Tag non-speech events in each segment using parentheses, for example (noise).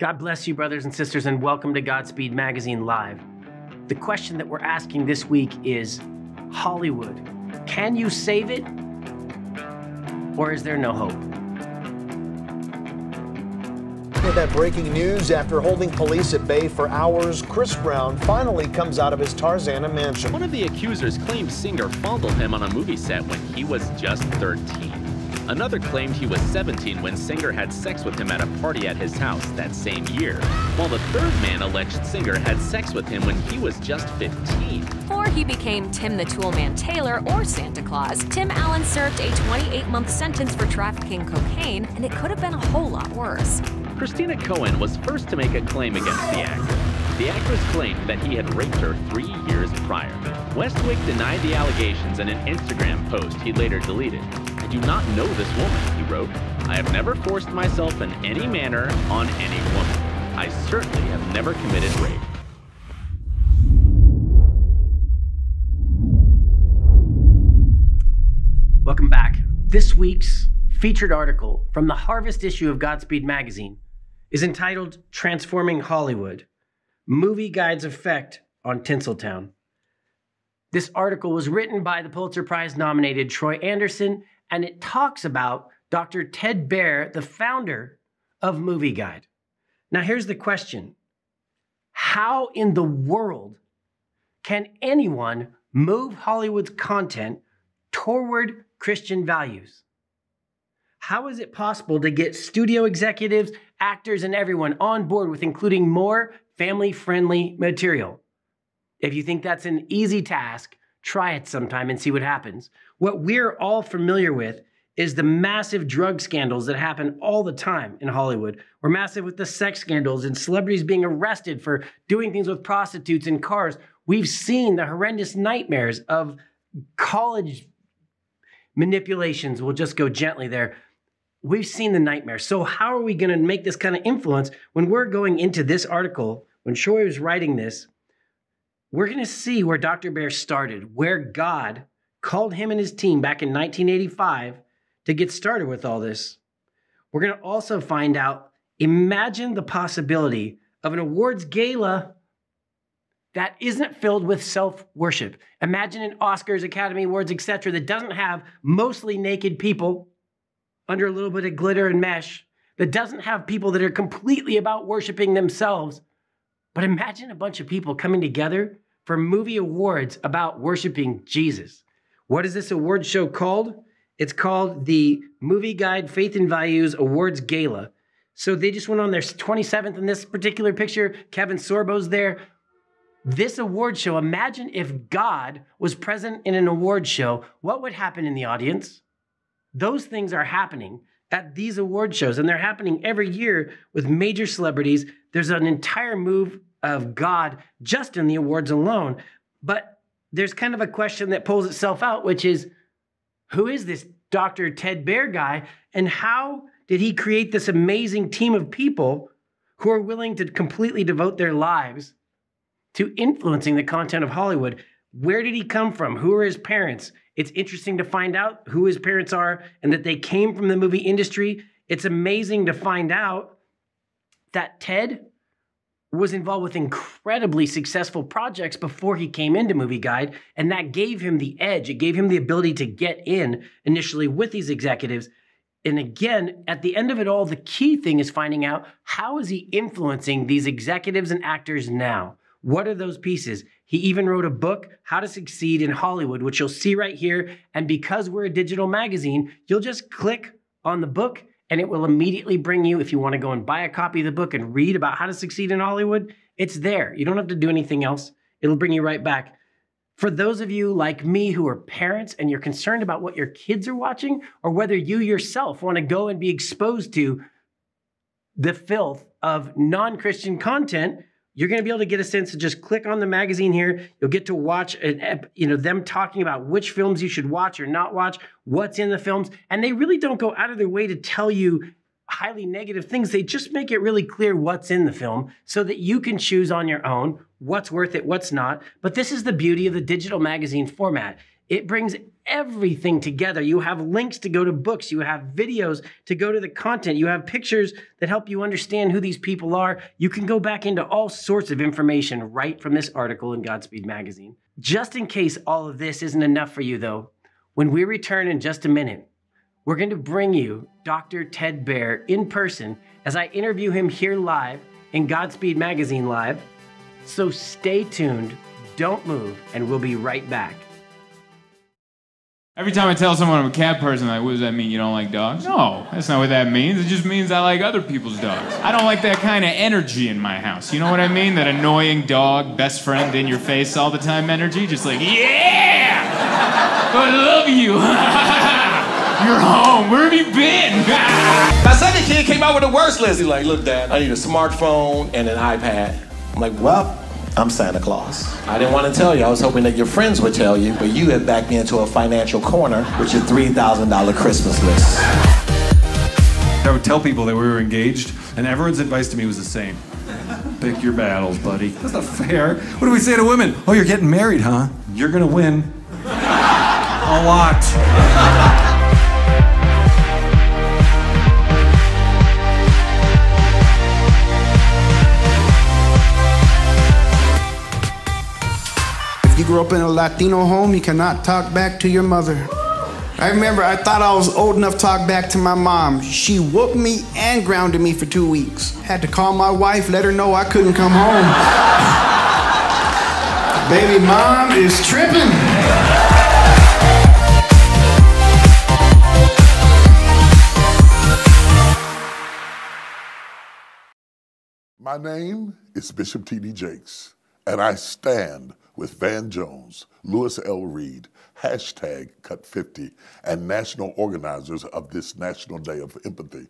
God bless you, brothers and sisters, and welcome to Godspeed Magazine Live. The question that we're asking this week is Hollywood, can you save it? Or is there no hope? With that breaking news, after holding police at bay for hours, Chris Brown finally comes out of his Tarzana mansion. One of the accusers claimed Singer fondled him on a movie set when he was just 13. Another claimed he was 17 when Singer had sex with him at a party at his house that same year, while the third man alleged Singer had sex with him when he was just 15. Before he became Tim the Toolman Taylor or Santa Claus, Tim Allen served a 28 month sentence for trafficking cocaine, and it could have been a whole lot worse. Kristina Cohen was first to make a claim against the actor. The actress claimed that he had raped her three years prior. Westwick denied the allegations in an Instagram post he later deleted. Do not know this woman, he wrote. I have never forced myself in any manner on any woman. I certainly have never committed rape. Welcome back. This week's featured article from the Harvest issue of Godspeed Magazine is entitled Transforming Hollywood Movie Guide's Effect on Tinseltown. This article was written by the Pulitzer Prize nominated Troy Anderson, and it talks about Dr. Ted Baehr, the founder of Movie Guide. Now, here's the question How in the world can anyone move Hollywood's content toward Christian values? How is it possible to get studio executives, actors, and everyone on board with including more family friendly material? If you think that's an easy task, try it sometime and see what happens. What we're all familiar with is the massive drug scandals that happen all the time in Hollywood. We're massive with the sex scandals and celebrities being arrested for doing things with prostitutes in cars. We've seen the horrendous nightmares of college manipulations. We'll just go gently there. We've seen the nightmare. So, how are we going to make this kind of influence when we're going into this article? When Troy was writing this, we're going to see where Dr. Baehr started, where God called him and his team back in 1985 to get started with all this. We're going to also find out imagine the possibility of an awards gala that isn't filled with self worship. Imagine an Oscars, Academy Awards, etc., that doesn't have mostly naked people under a little bit of glitter and mesh, that doesn't have people that are completely about worshiping themselves. But imagine a bunch of people coming together for movie awards about worshiping Jesus. What is this award show called? It's called the Movie Guide Faith and Values Awards Gala. So they just went on their 27th in this particular picture. Kevin Sorbo's there. This award show, imagine if God was present in an award show, what would happen in the audience? Those things are happening at these award shows, and they're happening every year with major celebrities. There's an entire move of God just in the awards alone. But there's kind of a question that pulls itself out, which is who is this Dr. Ted Baehr guy, and how did he create this amazing team of people who are willing to completely devote their lives to influencing the content of Hollywood? Where did he come from? Who are his parents? It's interesting to find out who his parents are and that they came from the movie industry. It's amazing to find out that Ted was involved with incredibly successful projects before he came into Movie Guide, and that gave him the edge. It gave him the ability to get in initially with these executives. And again, at the end of it all, the key thing is finding out how is he influencing these executives and actors now? What are those pieces? He even wrote a book, How to Succeed in Hollywood, which you'll see right here. And because we're a digital magazine, you'll just click on the book and it will immediately bring you, if you want to go and buy a copy of the book and read about how to succeed in Hollywood, it's there. You don't have to do anything else. It'll bring you right back. For those of you like me who are parents and you're concerned about what your kids are watching, or whether you yourself want to go and be exposed to the filth of non Christian content, you're going to be able to get a sense to just click on the magazine here. You'll get to watch, an, you know, them talking about which films you should watch or not watch, what's in the films, and they really don't go out of their way to tell you highly negative things. They just make it really clear what's in the film so that you can choose on your own what's worth it, what's not. But this is the beauty of the digital magazine format. It brings everything together. You have links to go to books, you have videos to go to the content, you have pictures that help you understand who these people are. You can go back into all sorts of information right from this article in Godspeed Magazine. Just in case all of this isn't enough for you, though, when we return in just a minute, we're going to bring you Dr. Ted Baehr in person as I interview him here live in Godspeed Magazine Live. So stay tuned, don't move, and we'll be right back. Every time I tell someone I'm a cat person, like, what does that mean? You don't like dogs? No, that's not what that means. It just means I like other people's dogs. I don't like that kind of energy in my house. You know what I mean? That annoying dog, best friend in your face all the time energy. Just like, yeah! I love you. (laughs) You're home. Where have you been? (laughs) My second kid came out with the worst list. He's like, look, Dad, I need a smartphone and an iPad. I'm like, well, I'm Santa Claus. I didn't want to tell you. I was hoping that your friends would tell you, but you have backed me into a financial corner with your $3,000 Christmas list. I would tell people that we were engaged, and everyone's advice to me was the same. Pick your battles, buddy. That's not fair. What do we say to women? Oh, you're getting married, huh? You're gonna win. A lot. Grew up in a Latino home, you cannot talk back to your mother. I remember I thought I was old enough to talk back to my mom. She whooped me and grounded me for two weeks. Had to call my wife, let her know I couldn't come home. (laughs) Baby mom is tripping. My name is Bishop T.D. Jakes, and I stand with Van Jones, Louis L. Reed, hashtag Cut50, and national organizers of this National Day of Empathy.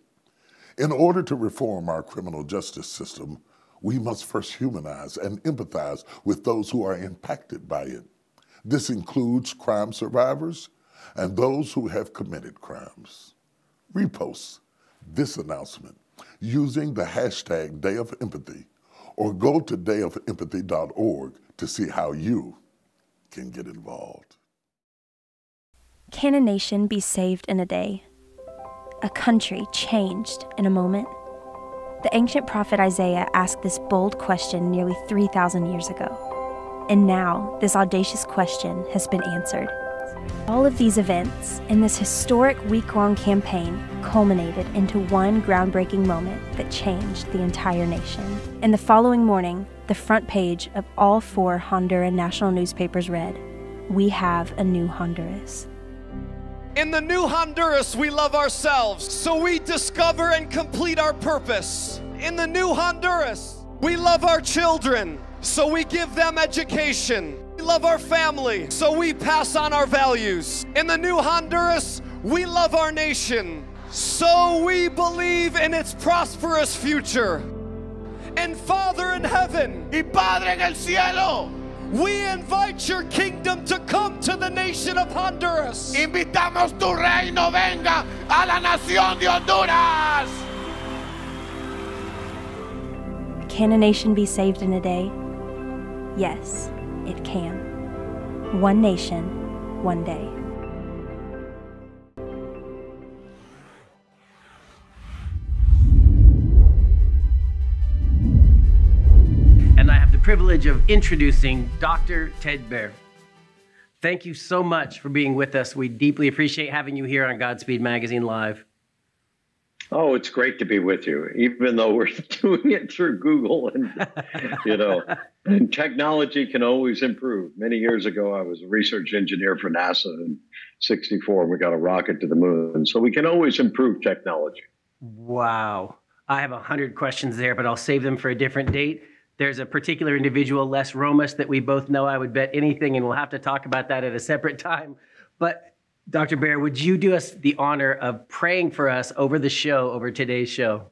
In order to reform our criminal justice system, we must first humanize and empathize with those who are impacted by it. This includes crime survivors and those who have committed crimes. Repost this announcement using the hashtag Day of Empathy or go to dayofempathy.org to see how you can get involved. Can a nation be saved in a day? A country changed in a moment? The ancient prophet Isaiah asked this bold question nearly 3,000 years ago. And now, this audacious question has been answered. All of these events and this historic week long campaign culminated into one groundbreaking moment that changed the entire nation. And the following morning, the front page of all four Honduran national newspapers read, We have a new Honduras. In the new Honduras, we love ourselves, so we discover and complete our purpose. In the new Honduras, we love our children, so we give them education. We love our family, so we pass on our values. In the new Honduras, we love our nation, so we believe in its prosperous future. And Father in heaven, y Padre en el cielo, we invite your kingdom to come to the nation of Honduras. Invitamos tu reino venga a la nación de Honduras. Can a nation be saved in a day? Yes, it can. One nation, one day. Privilege of introducing Dr. Ted Baehr. Thank you so much for being with us. We deeply appreciate having you here on Godspeed Magazine Live. Oh, it's great to be with you, even though we're (laughs) doing it through Google and, (laughs) you know, and technology can always improve. Many years ago, I was a research engineer for NASA in 64, and we got a rocket to the moon. So we can always improve technology. Wow. I have a hundred questions there, but I'll save them for a different date. There's a particular individual, Les Romas, that we both know. I would bet anything, and we'll have to talk about that at a separate time. But Dr. Baehr, would you do us the honor of praying for us over the show, over today's show?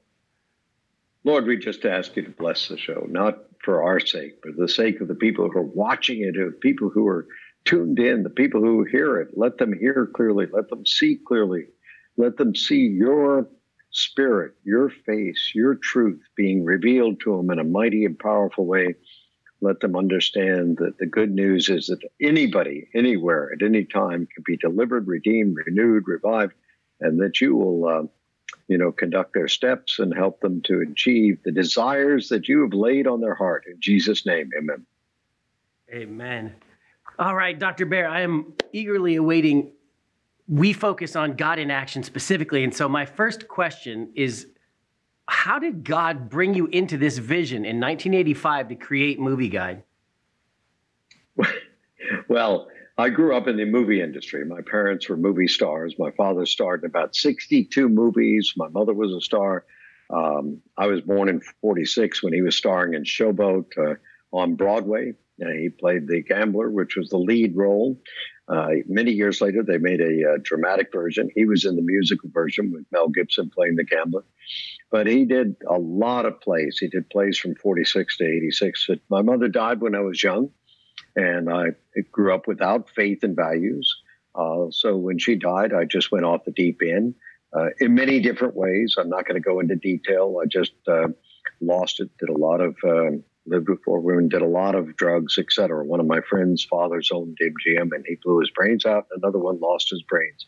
Lord, we just ask you to bless the show, not for our sake, but the sake of the people who are watching it, of people who are tuned in, the people who hear it. Let them hear clearly, let them see clearly, let them see your spirit, your face, your truth being revealed to them in a mighty and powerful way. let them understand that the good news is that anybody, anywhere, at any time can be delivered, redeemed, renewed, revived, and that you will, uh, you know, conduct their steps and help them to achieve the desires that you have laid on their heart. In Jesus' name, amen. Amen. All right, Dr. Baehr, I am eagerly awaiting. We focus on God in action specifically. And so, my first question is How did God bring you into this vision in 1985 to create Movie Guide? (laughs) Well, I grew up in the movie industry. My parents were movie stars. My father starred in about 62 movies. My mother was a star. Um, I was born in 46 when he was starring in Showboat uh, on Broadway. Uh, he played the gambler, which was the lead role. Uh, many years later, they made a, uh, dramatic version. He was in the musical version with Mel Gibson playing the gambler. But he did a lot of plays. He did plays from 46 to 86. My mother died when I was young, and I grew up without faith and values. Uh, so when she died, I just went off the deep end uh, in many different ways. I'm not going to go into detail. I just uh, lost it, did a lot of um, lived with four women, did a lot of drugs, etc. One of my friends' fathers owned MGM, and he blew his brains out. Another one lost his brains.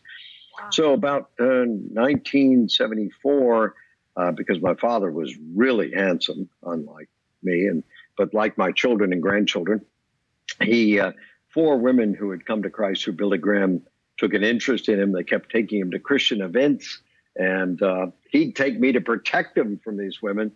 Wow. So about uh, 1974, uh, because my father was really handsome, unlike me, and but like my children and grandchildren, he uh, four women who had come to Christ through Billy Graham took an interest in him. They kept taking him to Christian events, and uh, he'd take me to protect him from these women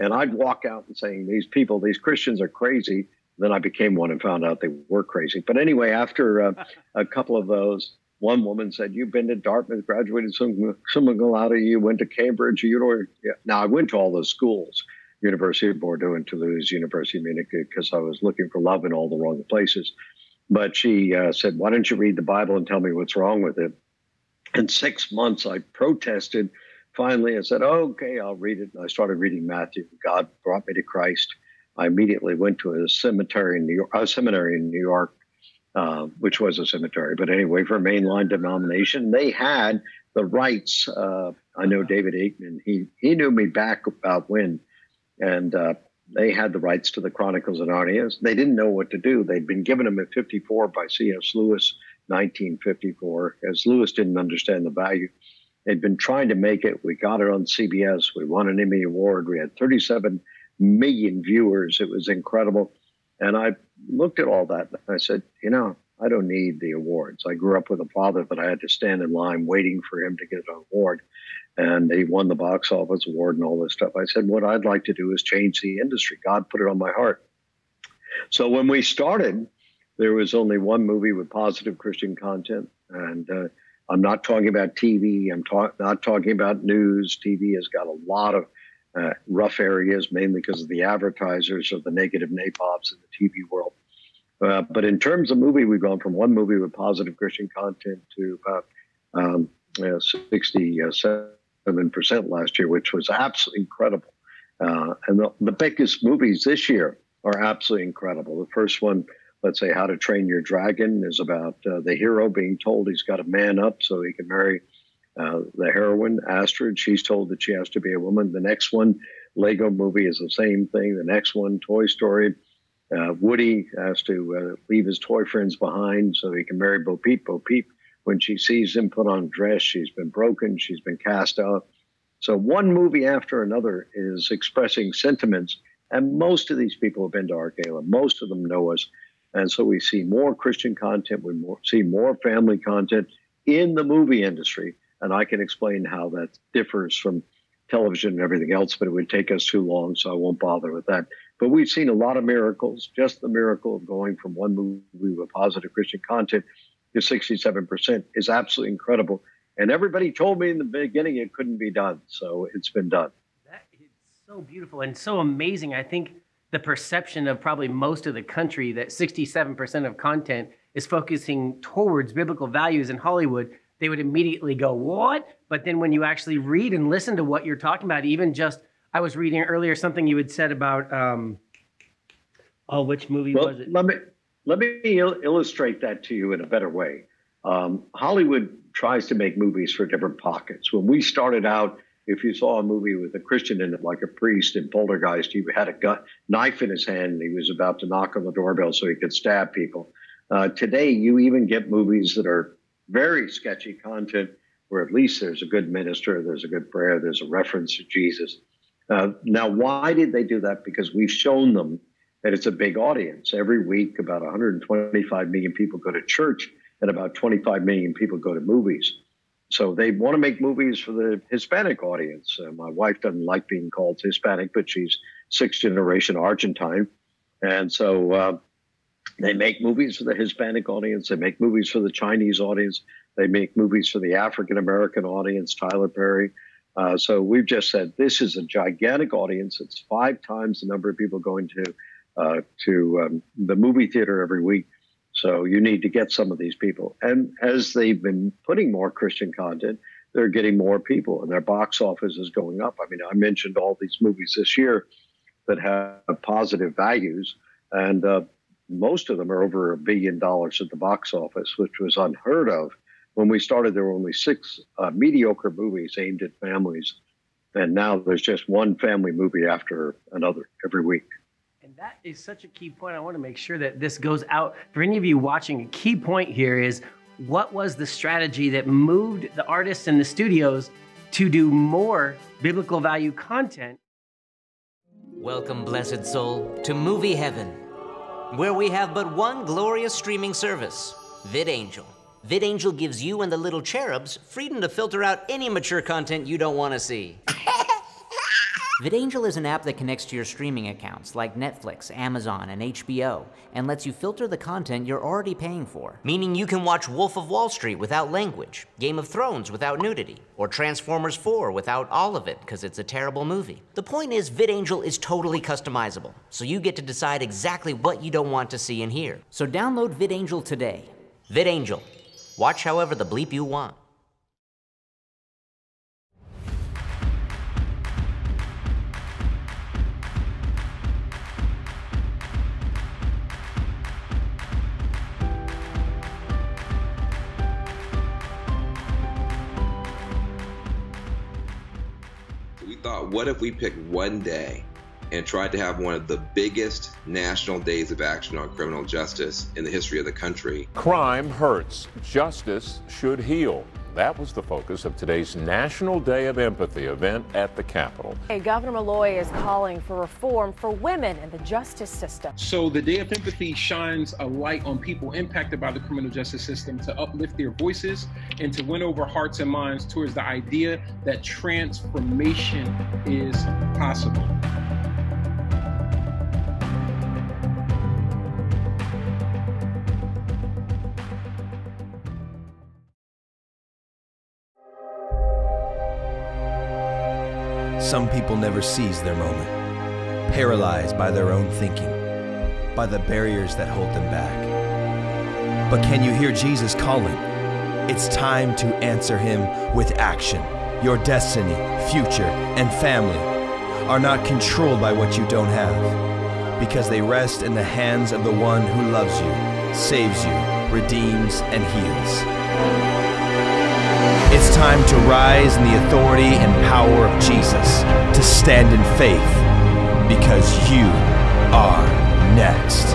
and I'd walk out and saying, These people, these Christians are crazy. Then I became one and found out they were crazy. But anyway, after uh, a couple of those, one woman said, You've been to Dartmouth, graduated some summa cum laude, you went to Cambridge. You know, yeah. Now, I went to all those schools University of Bordeaux and Toulouse, University of Munich, because I was looking for love in all the wrong places. But she uh, said, Why don't you read the Bible and tell me what's wrong with it? In six months, I protested finally I said, okay, I'll read it. And I started reading Matthew. God brought me to Christ. I immediately went to a cemetery in New York, a seminary in New York, uh, which was a cemetery. But anyway, for a mainline denomination, they had the rights. Uh, I know David Aikman. He he knew me back about when, and uh, they had the rights to the Chronicles of Narnia. They didn't know what to do. They'd been given them at 54 by C.S. Lewis, 1954, as Lewis didn't understand the value They'd been trying to make it. We got it on CBS. We won an Emmy Award. We had 37 million viewers. It was incredible. And I looked at all that. And I said, you know, I don't need the awards. I grew up with a father that I had to stand in line waiting for him to get an award. And he won the box office award and all this stuff. I said, what I'd like to do is change the industry. God put it on my heart. So when we started, there was only one movie with positive Christian content. And uh, I'm not talking about TV. I'm talk, not talking about news. TV has got a lot of uh, rough areas, mainly because of the advertisers or the negative napobs in the TV world. Uh, but in terms of movie, we've gone from one movie with positive Christian content to about um, 67% last year, which was absolutely incredible. Uh, and the, the biggest movies this year are absolutely incredible. The first one let's say How to Train Your Dragon is about uh, the hero being told he's got to man up so he can marry uh, the heroine, Astrid. She's told that she has to be a woman. The next one, Lego movie, is the same thing. The next one, Toy Story. Uh, Woody has to uh, leave his toy friends behind so he can marry Bo Peep. Bo Peep, when she sees him put on dress, she's been broken, she's been cast out. So one movie after another is expressing sentiments. And most of these people have been to Ark Gala. Most of them know us. And so we see more Christian content, we more, see more family content in the movie industry. And I can explain how that differs from television and everything else, but it would take us too long, so I won't bother with that. But we've seen a lot of miracles. Just the miracle of going from one movie with positive Christian content to 67% is absolutely incredible. And everybody told me in the beginning it couldn't be done. So it's been done. That is so beautiful and so amazing. I think the perception of probably most of the country that 67% of content is focusing towards biblical values in Hollywood, they would immediately go, What? But then when you actually read and listen to what you're talking about, even just, I was reading earlier something you had said about, um, oh, which movie well, was it? Let me, let me il- illustrate that to you in a better way. Um, Hollywood tries to make movies for different pockets. When we started out, if you saw a movie with a Christian in it, like a priest in Poltergeist, he had a gun, knife in his hand and he was about to knock on the doorbell so he could stab people. Uh, today, you even get movies that are very sketchy content where at least there's a good minister, there's a good prayer, there's a reference to Jesus. Uh, now, why did they do that? Because we've shown them that it's a big audience. Every week, about 125 million people go to church, and about 25 million people go to movies. So they want to make movies for the Hispanic audience. Uh, my wife doesn't like being called Hispanic, but she's sixth generation Argentine. And so uh, they make movies for the Hispanic audience. They make movies for the Chinese audience. They make movies for the African American audience, Tyler Perry. Uh, so we've just said this is a gigantic audience. It's five times the number of people going to uh, to um, the movie theater every week. So you need to get some of these people. And as they've been putting more Christian content, they're getting more people, and their box office is going up. I mean, I mentioned all these movies this year that have positive values, and uh, most of them are over a billion dollars at the box office, which was unheard of when we started, there were only six uh, mediocre movies aimed at families, and now there's just one family movie after another every week. That is such a key point. I want to make sure that this goes out for any of you watching. A key point here is what was the strategy that moved the artists and the studios to do more biblical value content? Welcome, blessed soul, to Movie Heaven, where we have but one glorious streaming service, VidAngel. VidAngel gives you and the little cherubs freedom to filter out any mature content you don't want to see. VidAngel is an app that connects to your streaming accounts like Netflix, Amazon, and HBO, and lets you filter the content you're already paying for. Meaning you can watch Wolf of Wall Street without language, Game of Thrones without nudity, or Transformers 4 without all of it because it's a terrible movie. The point is, VidAngel is totally customizable, so you get to decide exactly what you don't want to see and hear. So download VidAngel today. VidAngel, Watch however the bleep you want. What if we picked one day and tried to have one of the biggest national days of action on criminal justice in the history of the country. Crime hurts, justice should heal. That was the focus of today's National Day of Empathy event at the Capitol. Hey, Governor Malloy is calling for reform for women in the justice system. So the Day of Empathy shines a light on people impacted by the criminal justice system to uplift their voices and to win over hearts and minds towards the idea that transformation is possible. Some people never seize their moment, paralyzed by their own thinking, by the barriers that hold them back. But can you hear Jesus calling? It's time to answer him with action. Your destiny, future, and family are not controlled by what you don't have, because they rest in the hands of the one who loves you, saves you, redeems, and heals. It's time to rise in the authority and power of Jesus, to stand in faith, because you are next.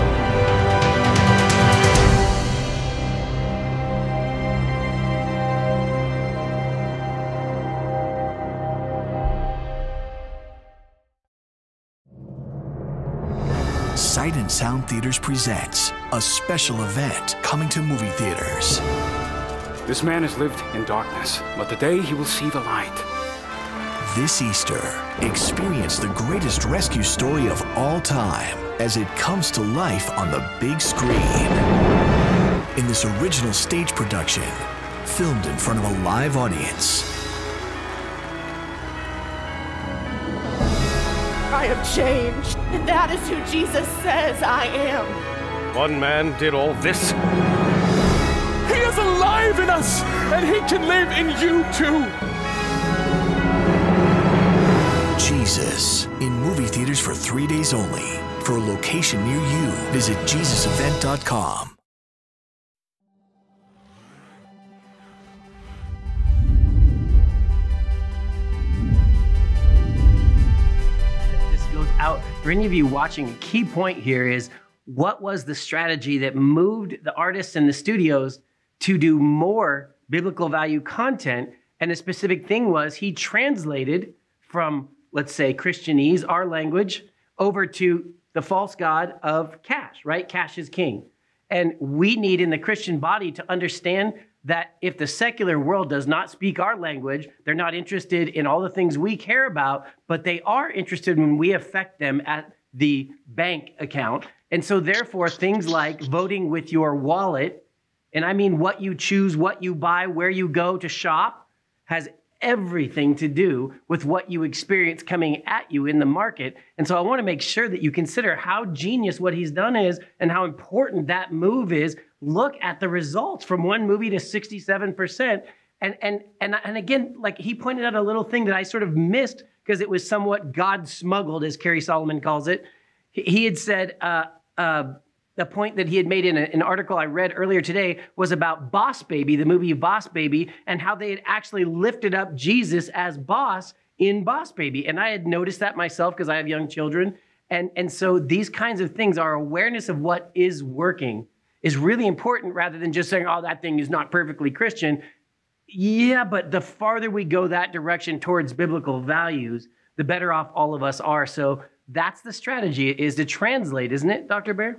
Sight and Sound Theaters presents a special event coming to movie theaters. This man has lived in darkness, but today he will see the light. This Easter, experience the greatest rescue story of all time as it comes to life on the big screen. In this original stage production, filmed in front of a live audience. I have changed, and that is who Jesus says I am. One man did all this live in us, and He can live in you too. Jesus in movie theaters for three days only. For a location near you, visit JesusEvent.com. This goes out for any of you watching. A key point here is what was the strategy that moved the artists and the studios to do more biblical value content? And the specific thing was he translated from, let's say, Christianese, our language, over to the false god of cash, right? Cash is king. And we need in the Christian body to understand that if the secular world does not speak our language, they're not interested in all the things we care about, but they are interested when we affect them at the bank account. And so, therefore, things like voting with your wallet, and I mean what you choose, what you buy, where you go to shop, has everything to do with what you experience coming at you in the market. And so I want to make sure that you consider how genius what he's done is and how important that move is. Look at the results from one movie to 67%. And and and and again, like he pointed out a little thing that I sort of missed because it was somewhat God smuggled, as Kerry Solomon calls it. He had said, uh, uh, the point that he had made in a, an article I read earlier today was about Boss Baby, the movie Boss Baby, and how they had actually lifted up Jesus as boss in Boss Baby. And I had noticed that myself because I have young children. And, and so these kinds of things, our awareness of what is working is really important rather than just saying, oh, that thing is not perfectly Christian. Yeah, but the farther we go that direction towards biblical values, the better off all of us are. So that's the strategy is to translate, isn't it, Dr. Baehr?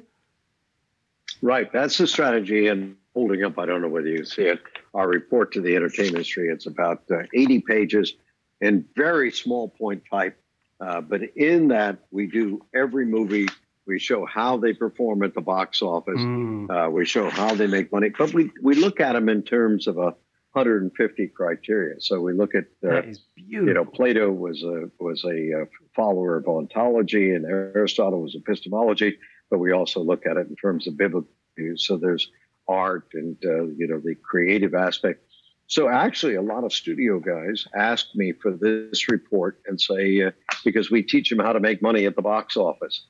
Right. That's the strategy. And holding up, I don't know whether you see it, our report to the entertainment industry. It's about uh, 80 pages in very small point type. Uh, but in that, we do every movie. We show how they perform at the box office. Mm. Uh, we show how they make money. But we, we look at them in terms of a 150 criteria. So we look at, uh, you know, Plato was a was a uh, follower of ontology, and Aristotle was epistemology but we also look at it in terms of biblical views. So there's art and uh, you know the creative aspect. So actually, a lot of studio guys ask me for this report and say uh, because we teach them how to make money at the box office.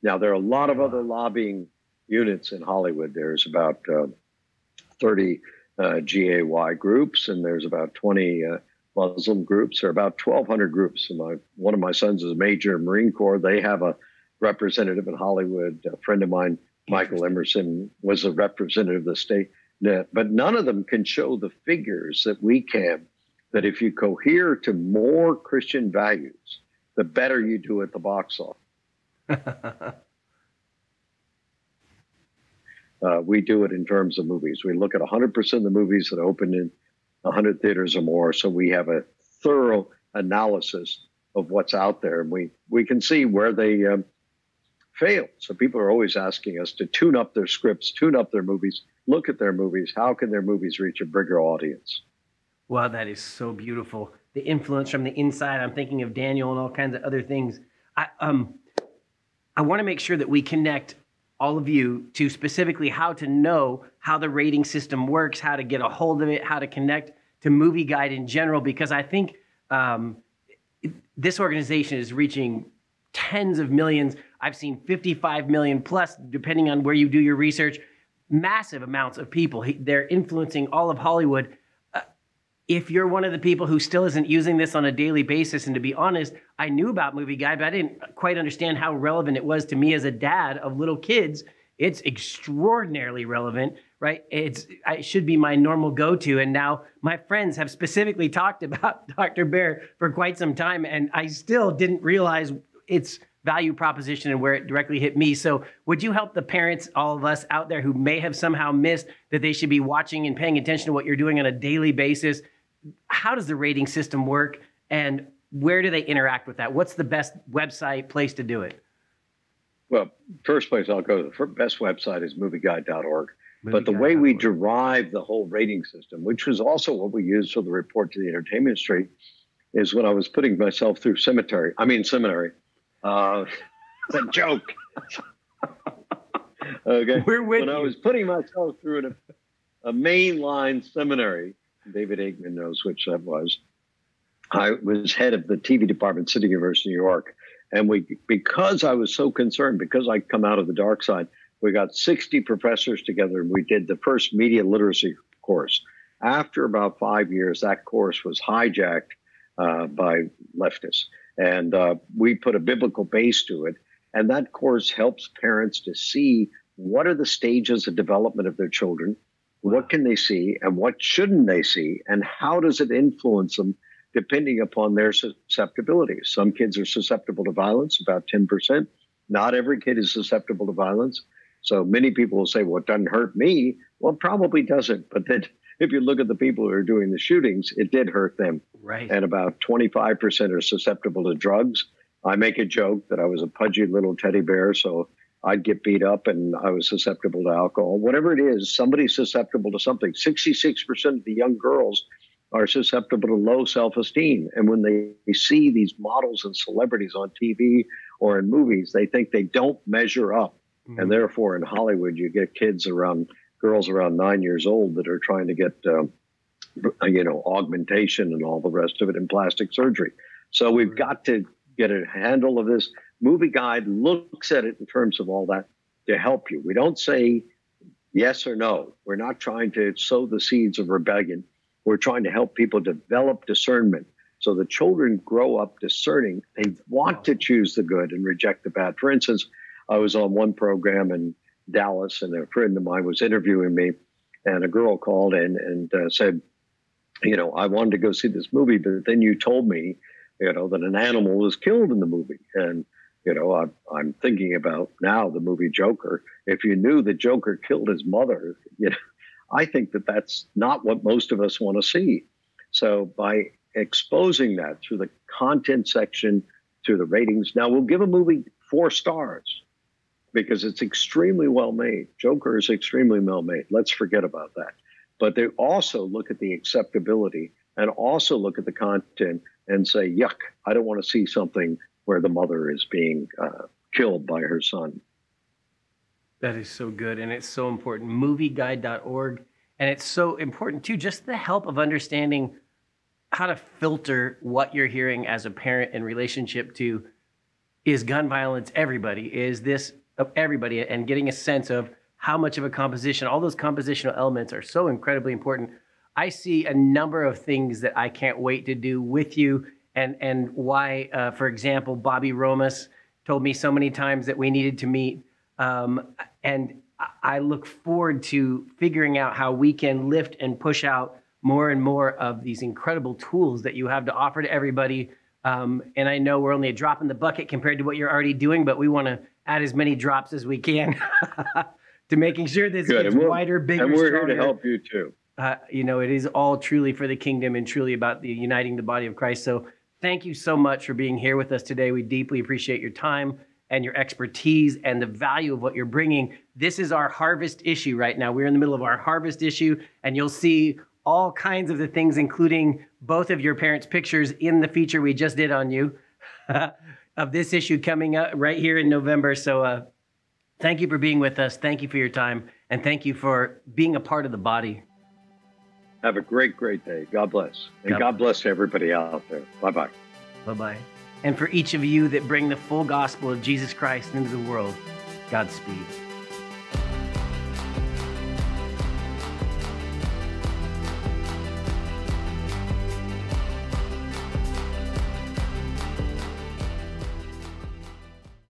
Now there are a lot of other lobbying units in Hollywood. There's about uh, 30 uh, GAY groups, and there's about 20 uh, Muslim groups. There are about 1,200 groups. And my, one of my sons is a major Marine Corps. They have a representative in Hollywood. A friend of mine, Michael Emerson, was a representative of the state. But none of them can show the figures that we can. That if you cohere to more Christian values, the better you do at the box office. (laughs) uh, we do it in terms of movies. We look at 100% of the movies that open in 100 theaters or more. So we have a thorough analysis of what's out there, and we we can see where they um, failed. So people are always asking us to tune up their scripts, tune up their movies, look at their movies. How can their movies reach a bigger audience? Wow, that is so beautiful. The influence from the inside. I'm thinking of Daniel and all kinds of other things. I um I want to make sure that we connect all of you to specifically how to know how the rating system works, how to get a hold of it, how to connect to Movie Guide in general, because I think um, this organization is reaching tens of millions. I've seen 55 million plus, depending on where you do your research, massive amounts of people. They're influencing all of Hollywood. Uh, if you're one of the people who still isn't using this on a daily basis, and to be honest, I knew about Movie Guide, but I didn't quite understand how relevant it was to me as a dad of little kids. It's extraordinarily relevant, right? It's it should be my normal go-to, and now my friends have specifically (laughs) talked about (laughs) Dr. Baehr for quite some time, and I still didn't realize its value proposition and where it directly hit me. So, would you help the parents, all of us out there who may have somehow missed that they should be watching and paying attention to what you're doing on a daily basis? How does the rating system work and where do they interact with that? What's the best website place to do it? Well, first place I'll go, the best website is movieguide.org. but the way we derive the whole rating system, which was also what we used for the report to the entertainment industry, is when I was putting myself through cemetery, I mean seminary, uh, it's a joke. (laughs) okay. We're with when you. I was putting myself through a, a mainline seminary, David Aikman knows which that was. I was head of the TV department, City University, of New York. And we, because I was so concerned, because I come out of the dark side, we got 60 professors together and we did the first media literacy course. After about five years, that course was hijacked uh, by leftists. And uh, we put a biblical base to it. And that course helps parents to see what are the stages of development of their children, what can they see, and what shouldn't they see, and how does it influence them depending upon their susceptibility. Some kids are susceptible to violence, about 10%. Not every kid is susceptible to violence. So many people will say, well, it doesn't hurt me. Well, probably doesn't. But then if you look at the people who are doing the shootings, it did hurt them. Right. And about 25% are susceptible to drugs. I make a joke that I was a pudgy little teddy bear, so I'd get beat up and I was susceptible to alcohol. Whatever it is, somebody's susceptible to something. 66% of the young girls are susceptible to low self esteem. And when they see these models and celebrities on TV or in movies, they think they don't measure up. Mm-hmm. And therefore, in Hollywood, you get kids around, girls around nine years old that are trying to get, um, you know, augmentation and all the rest of it in plastic surgery. So we've got to get a handle of this. Movie Guide looks at it in terms of all that to help you. We don't say yes or no. We're not trying to sow the seeds of rebellion. We're trying to help people develop discernment so the children grow up discerning. They want to choose the good and reject the bad. For instance, I was on one program in Dallas, and a friend of mine was interviewing me, and a girl called in and uh, said, You know, I wanted to go see this movie, but then you told me, you know, that an animal was killed in the movie. And, you know, I'm, I'm thinking about now the movie Joker. If you knew that Joker killed his mother, (laughs) you know, I think that that's not what most of us want to see. So by exposing that through the content section, through the ratings, now we'll give a movie four stars because it's extremely well made. Joker is extremely well made. Let's forget about that. But they also look at the acceptability and also look at the content and say, yuck, I don't want to see something where the mother is being uh, killed by her son. That is so good. And it's so important. Movieguide.org. And it's so important, too, just the help of understanding how to filter what you're hearing as a parent in relationship to is gun violence everybody? Is this everybody? And getting a sense of how much of a composition, all those compositional elements are so incredibly important. I see a number of things that I can't wait to do with you, and and why, uh, for example, Bobby Romas told me so many times that we needed to meet um, and I look forward to figuring out how we can lift and push out more and more of these incredible tools that you have to offer to everybody. Um, and I know we're only a drop in the bucket compared to what you're already doing, but we want to add as many drops as we can (laughs) to making sure this Good. gets wider, bigger, And we're stronger. here to help you too. Uh, you know, it is all truly for the kingdom and truly about the uniting the body of Christ. So thank you so much for being here with us today. We deeply appreciate your time and your expertise and the value of what you're bringing. This is our harvest issue right now. We're in the middle of our harvest issue, and you'll see all kinds of the things, including both of your parents' pictures in the feature we just did on you (laughs) of this issue coming up right here in November. So, uh, thank you for being with us. Thank you for your time, and thank you for being a part of the body. Have a great, great day. God bless. And God, God bless everybody out there. Bye bye. Bye bye and for each of you that bring the full gospel of Jesus Christ into the world. Godspeed.